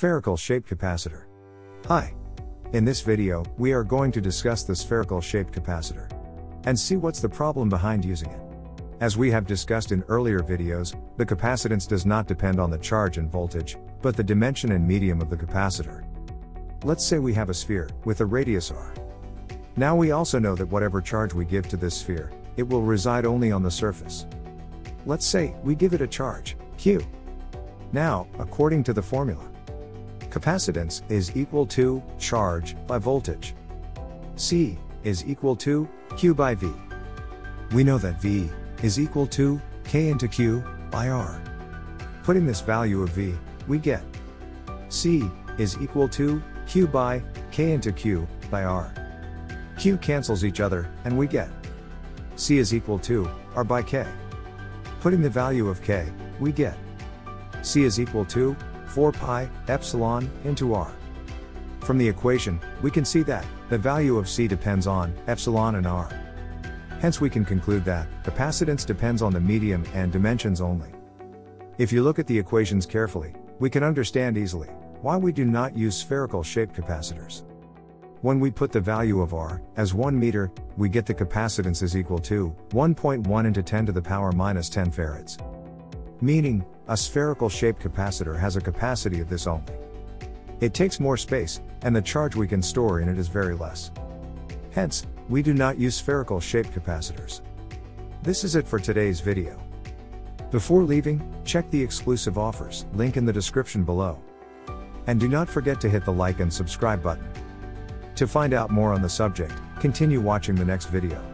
Spherical shaped capacitor. Hi. In this video, we are going to discuss the spherical shaped capacitor and see what's the problem behind using it. As we have discussed in earlier videos, the capacitance does not depend on the charge and voltage, but the dimension and medium of the capacitor. Let's say we have a sphere with a radius r. Now we also know that whatever charge we give to this sphere, it will reside only on the surface. Let's say we give it a charge, q. Now, according to the formula, capacitance is equal to charge by voltage. C is equal to q by v. We know that v is equal to k into q by r. Putting this value of v, we get c is equal to q by k into q by r. q cancels each other, and we get c is equal to r by k. Putting the value of k, we get c is equal to 4 pi epsilon into r. From the equation, we can see that the value of c depends on epsilon and r. Hence we can conclude that capacitance depends on the medium and dimensions only. If you look at the equations carefully, we can understand easily why we do not use spherical shaped capacitors. When we put the value of R as 1 meter, we get the capacitance is equal to 1.1 into 10 to the power minus 10 farads. Meaning, a spherical shaped capacitor has a capacity of this only. It takes more space, and the charge we can store in it is very less. Hence, we do not use spherical shaped capacitors. This is it for today's video. Before leaving, check the exclusive offers, link in the description below. And do not forget to hit the like and subscribe button. To find out more on the subject, continue watching the next video.